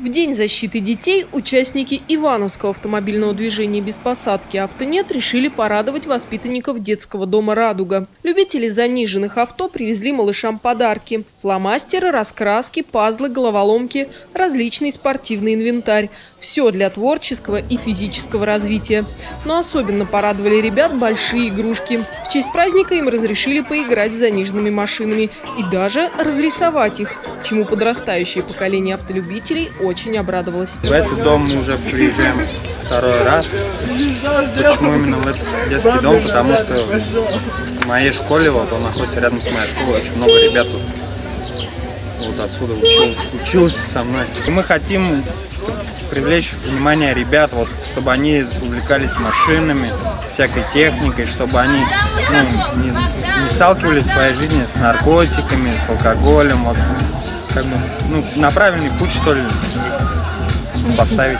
В День защиты детей участники Ивановского автомобильного движения без посадки «Автонет» решили порадовать воспитанников детского дома «Радуга». Любители заниженных авто привезли малышам подарки. Фломастеры, раскраски, пазлы, головоломки, различный спортивный инвентарь. Все для творческого и физического развития. Но особенно порадовали ребят большие игрушки. В честь праздника им разрешили поиграть с заниженными машинами и даже разрисовать их, чему подрастающее поколение автолюбителей очень обрадовалось. В этот дом мы уже приезжаем второй раз. Почему именно в этот детский дом? Потому что в моей школе, вот он находится рядом с моей школой, очень много ребят тут вот отсюда учил, учился со мной. Мы хотим привлечь внимание ребят, вот, чтобы они увлекались машинами, всякой техникой, чтобы они ну, не, не сталкивались в своей жизни с наркотиками, с алкоголем, вот, как бы, ну, на правильный путь, что ли, поставить.